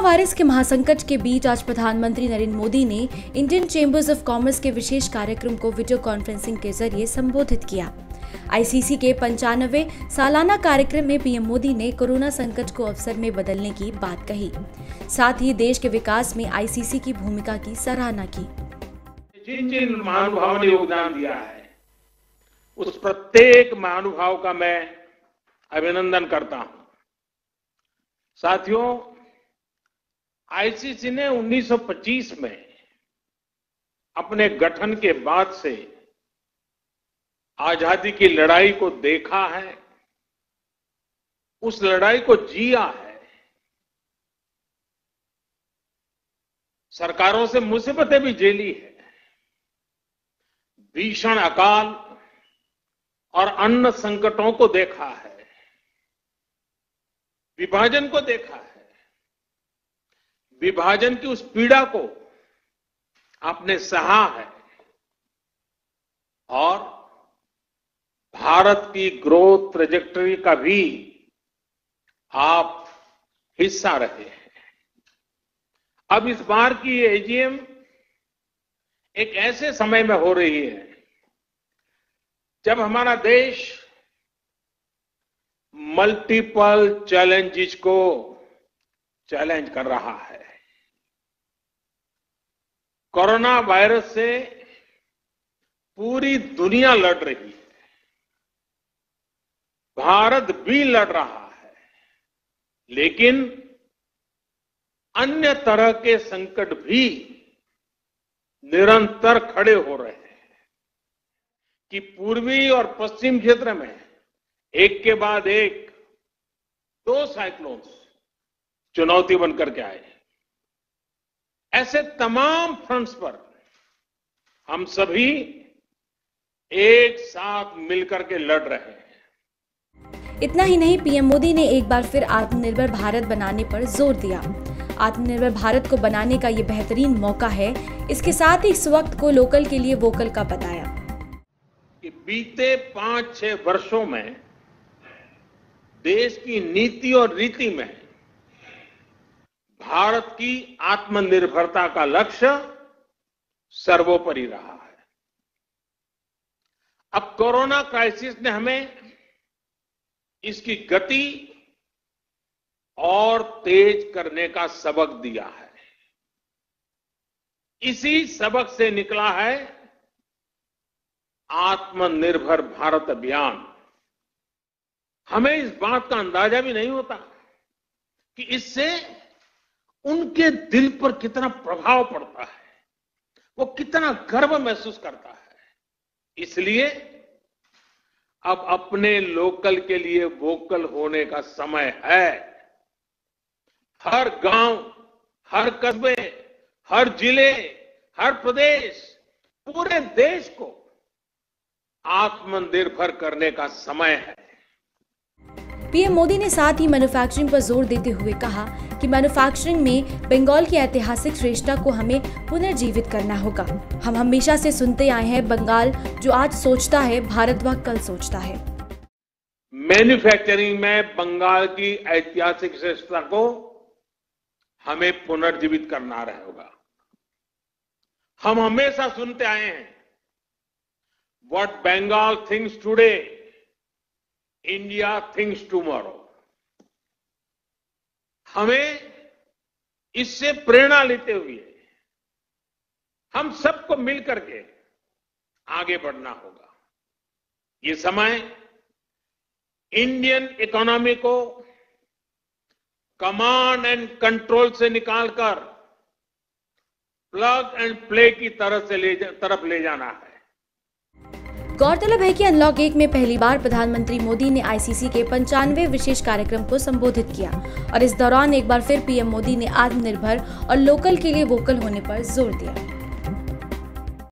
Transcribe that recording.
Virus के महासंकट के बीच आज प्रधानमंत्री नरेंद्र मोदी ने इंडियन चेंबर्स ऑफ़ कॉमर्स के विशेष कार्यक्रम को वीडियो कॉन्फ्रेंसिंग के ज़रिए संबोधित किया। आईसीसी के पंचानवे सालाना कार्यक्रम में पीएम मोदी ने कोरोना संकट को अवसर में बदलने की बात कही। साथ ही देश के विकास में आईसीसी की भूमिका की सराहना की। जिन जिन महानुभाव ने योगदान दिया है, उस प्रत्येक महानुभाव का मैं अभिनंदन करता हूँ। साथियों आईसीसी ने 1925 में अपने गठन के बाद से आज़ादी की लड़ाई को देखा है, उस लड़ाई को जिया है। सरकारों से मुसीबतें भी झेली है। भीषण अकाल और अन्न संकटों को देखा है, विभाजन को देखा है। विभाजन की उस पीड़ा को आपने सहा है। और भारत की ग्रोथ ट्रेजेक्टरी का भी आप हिस्सा रहे हैं। अब इस बार की एजीएम एक ऐसे समय में हो रही है, जब हमारा देश मल्टीपल चैलेंजेस को चैलेंज कर रहा है। कोरोना वायरस से पूरी दुनिया लड़ रही है। भारत भी लड़ रहा है। लेकिन अन्य तरह के संकट भी निरंतर खड़े हो रहे हैं कि पूर्वी और पश्चिम क्षेत्र में एक के बाद एक दो साइक्लोन चुनौती बनकर के आए ऐसे तमाम फ्रंट्स पर हम सभी एक साथ मिलकर के लड़ रहे हैं। इतना ही नहीं पीएम मोदी ने एक बार फिर आत्मनिर्भर भारत बनाने पर ज़ोर दिया। आत्मनिर्भर भारत को बनाने का ये बेहतरीन मौका है। इसके साथ ही इस वक्त को लोकल के लिए वोकल का बताया। कि बीते पाँच छह वर्षों में देश की नीति और रीति में भारत की आत्मनिर्भरता का लक्ष्य सर्वोपरि रहा है। अब कोरोना क्राइसिस ने हमें इसकी गति और तेज करने का सबक दिया है। इसी सबक से निकला है आत्मनिर्भर भारत अभियान। हमें इस बात का अंदाज़ा भी नहीं होता कि इससे उनके दिल पर कितना प्रभाव पड़ता है, वो कितना गर्व महसूस करता है। इसलिए अब अपने लोकल के लिए वोकल होने का समय है। हर गाँव, हर कस्बे, हर ज़िले, हर प्रदेश, पूरे देश को आत्मनिर्भर करने का समय है। पीएम मोदी ने साथ ही मैन्युफैक्चरिंग पर ज़ोर देते हुए कहा कि मैन्युफैक्चरिंग में बंगाल की ऐतिहासिक श्रेष्ठता को हमें पुनर्जीवित करना होगा। हम हमेशा से सुनते आए हैं बंगाल, जो आज सोचता है, भारत वह कल सोचता है। मैन्युफैक्चरिंग में बंगाल की ऐतिहासिक श्रेष्ठता को हमें पुनर्जीवित करना रहेगा। हम हमेशा सुनते आए हैं what Bengal thinks today India thinks tomorrow हमें इससे प्रेरणा लेते हुए हम सबको मिलकर के आगे बढ़ना होगा। ये समय इंडियन इकोनॉमी को कमांड एंड कंट्रोल से निकालकर प्लग एंड प्ले की तरह से ले तरफ़ ले जाना है। गौरतलब है कि अनलॉक एक में पहली बार प्रधानमंत्री मोदी ने आईसीसी के पंचानवे विशेष कार्यक्रम को संबोधित किया और इस दौरान एक बार फिर पीएम मोदी ने आत्मनिर्भर और लोकल के लिए वोकल होने पर ज़ोर दिया।